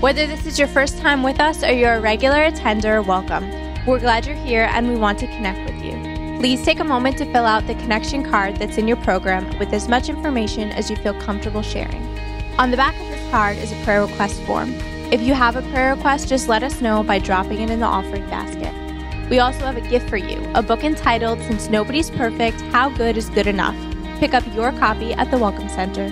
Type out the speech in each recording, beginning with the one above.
Whether this is your first time with us or you're a regular attender, welcome. We're glad you're here and we want to connect with you. Please take a moment to fill out the connection card that's in your program with as much information as you feel comfortable sharing. On the back of this card is a prayer request form. If you have a prayer request, just let us know by dropping it in the offering basket. We also have a gift for you a book entitled Since Nobody's Perfect How Good is Good Enough. Pick up your copy at the Welcome Center.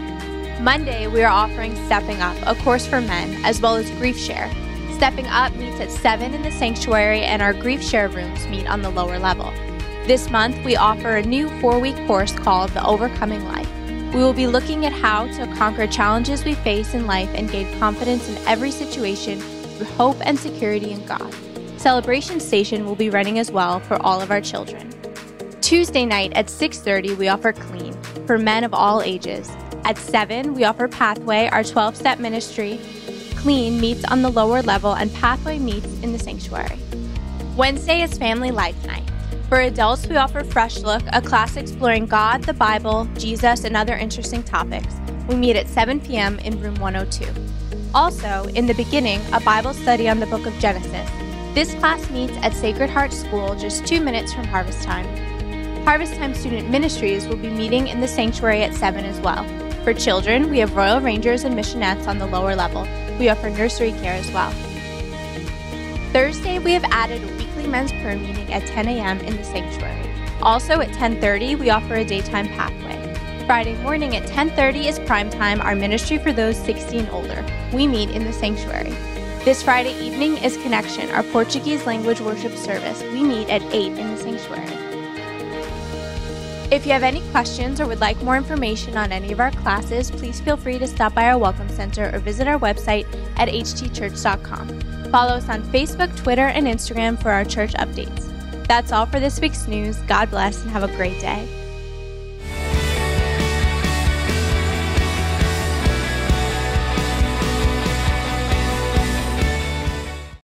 Monday, we are offering Stepping Up, a course for men, as well as Grief Share. Stepping Up meets at 7 in the sanctuary, and our Grief Share rooms meet on the lower level. This month, we offer a new four week course called The Overcoming Life. We will be looking at how to conquer challenges we face in life and gain confidence in every situation through hope and security in God. Celebration Station will be running as well for all of our children. Tuesday night at 6:30 we offer Clean for men of all ages. At 7 we offer Pathway, our 12-step ministry. Clean meets on the lower level and Pathway meets in the sanctuary. Wednesday is Family Life Night. For adults, we offer Fresh Look, a class exploring God, the Bible, Jesus, and other interesting topics. We meet at 7 p.m. in room 102. Also, in the beginning, a Bible study on the book of Genesis. This class meets at Sacred Heart School just two minutes from harvest time. Harvest Time Student Ministries will be meeting in the sanctuary at 7 as well. For children, we have Royal Rangers and Missionettes on the lower level. We offer nursery care as well. Thursday, we have added a weekly men's prayer meeting at 10 a.m. in the sanctuary. Also at 10:30, we offer a daytime pathway. Friday morning at 10:30 is prime time, our ministry for those 16 and older. We meet in the sanctuary. This Friday evening is Connection, our Portuguese language worship service. We meet at 8 in the sanctuary. If you have any questions or would like more information on any of our classes, please feel free to stop by our Welcome Center or visit our website at htchurch.com. Follow us on Facebook, Twitter, and Instagram for our church updates. That's all for this week's news. God bless and have a great day.